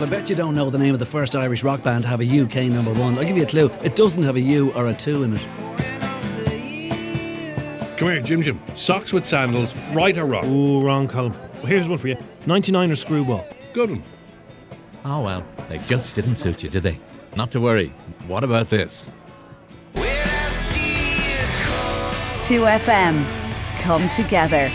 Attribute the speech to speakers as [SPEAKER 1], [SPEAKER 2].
[SPEAKER 1] I bet you don't know the name of the first Irish rock band to have a UK number one. I'll give you a clue. It doesn't have a U or a two in it.
[SPEAKER 2] Come here, Jim Jim. Socks with sandals, right or wrong?
[SPEAKER 3] Ooh, wrong column. Well, here's one for you 99 or screwball.
[SPEAKER 2] Good one.
[SPEAKER 4] Oh well, they just didn't suit you, did they? Not to worry. What about this?
[SPEAKER 5] 2FM. Come together.